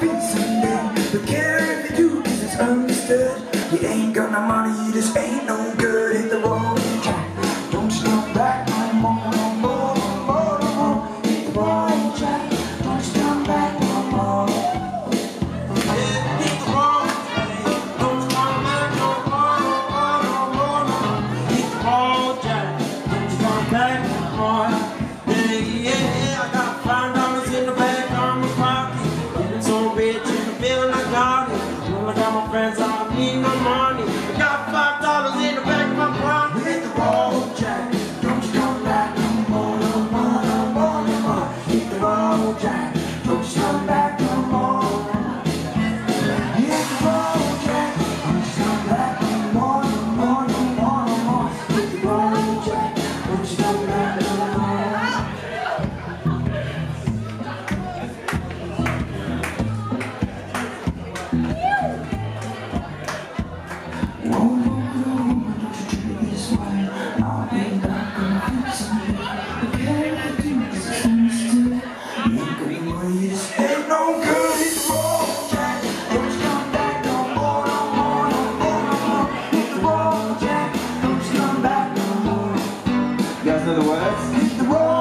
feet someday. But care for you is it's understood. You ain't got no money, this ain't no good. Hit the road and try Don't you come back no more, no more, no more, no more Hit the road and try Don't you come back no more Hit the road Don't you come back no more, no more, no more, no more Hit the road, Jack. Don't you come back no more friends the road.